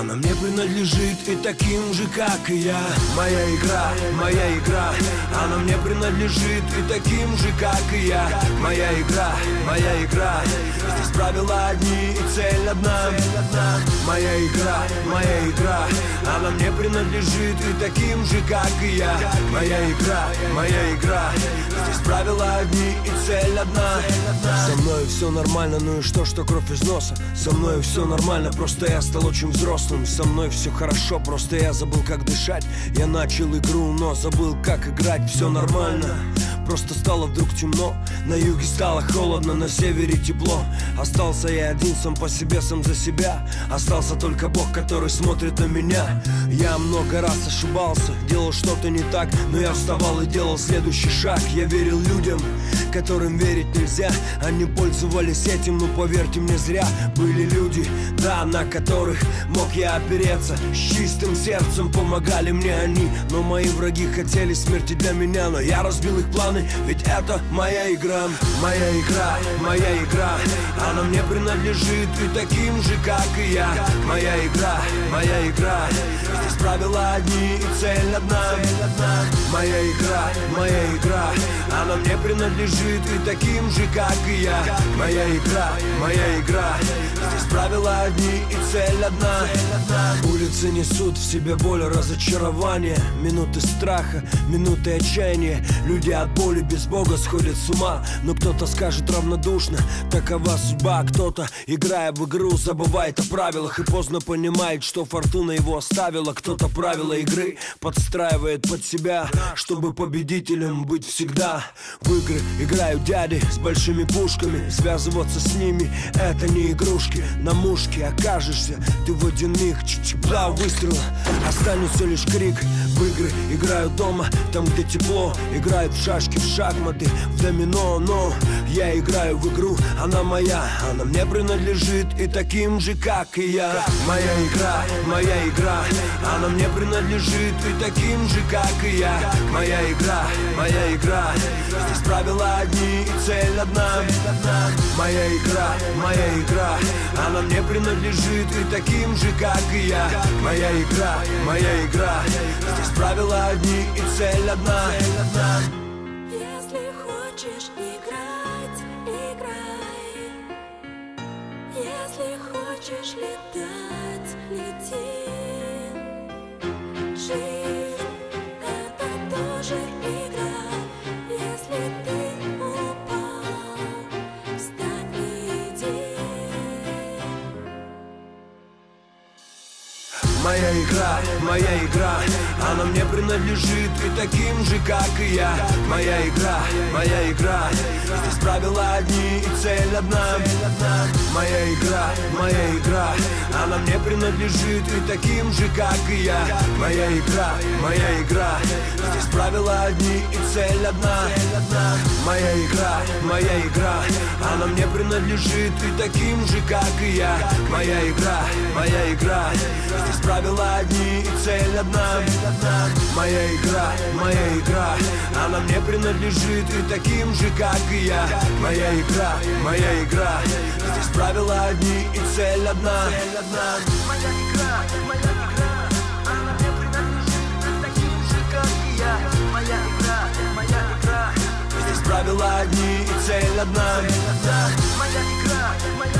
Она мне принадлежит и таким же, как и я. Моя игра, моя игра. Она мне принадлежит и таким же, как и я. Моя игра, моя игра Здесь правила одни и цель одна. Моя игра, моя игра Она мне принадлежит и таким же, как и я. Моя игра, моя игра Здесь правила одни и цель одна. Со мной все нормально, ну и что, что кровь из носа? Со мной все нормально, просто я стал очень взрослым. Со мной все хорошо, просто я забыл, как дышать. Я начал игру, но забыл, как играть. Все нормально Просто стало вдруг темно. На юге стало холодно, на севере тепло. Остался я один сам по себе, сам за себя. Остался только Бог, который смотрит на меня. Я много раз ошибался, делал что-то не так Но я вставал и делал следующий шаг. Я верил людям, которым верить нельзя. Они пользовались этим, но поверьте мне зря. Были люди, да, на которых мог я опереться. С чистым сердцем помогали мне они Но мои враги хотели смерти для меня. Но я разбил их планы стороны Ведь это моя игра, моя игра, моя игра. Она мне принадлежит и таким же, как и я. Моя игра, моя игра. Здесь правила одни и цель одна. Моя игра, моя игра. Она мне принадлежит и таким же, как и я. Моя игра, моя игра Здесь правила одни и цель одна. Улицы несут в себе боль, разочарование Минуты страха, минуты отчаяния. Люди от боли без Бога сходят с ума. Но кто-то скажет равнодушно Такова судьба. Кто-то, играя в игру, забывает о правилах И поздно понимает, что фортуна его оставила. Кто-то правила игры подстраивает под себя Чтобы победителем быть всегда. В игры играют дяди с большими пушками Связываться с ними это не игрушки На мушке окажешься ты в один миг Чуть-чуть. Два выстрела Останется лишь крик. В игры играют дома Там где тепло. Играют в шашки в шахматы, в домино. Но я играю в игру, она моя Она мне принадлежит. И таким же, как и я. Моя игра, моя игра Она мне принадлежит. И таким же, как и я. Моя игра, моя игра. Здесь правила одни и цель одна. Моя игра, моя игра Она мне принадлежит и таким же, как и я. Моя игра, моя игра. Здесь правила одни и цель одна. Хочешь играть, играй. Если хочешь летать, лети. Жизнь — это тоже игра Моя игра, моя игра Она мне принадлежит и таким же, как и я. Моя игра, моя игра Здесь правила одни и цель одна. Моя игра, моя игра Она мне принадлежит и таким же, как и я. Моя игра, моя игра Здесь правила одни и цель одна. Моя игра, моя игра Она мне принадлежит и таким же, как и я. Моя игра, моя игра одна. Моя игра, моя игра Она мне принадлежит и таким же, как и я. Моя игра, моя игра Здесь правила одни и цель одна. Моя игра, моя игра Она мне принадлежит и таким же, как я. Моя игра, моя игра Здесь правила одни и цель одна. Моя игра, моя игра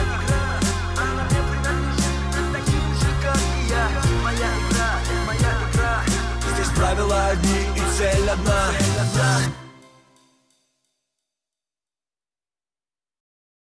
правила одни и цель одна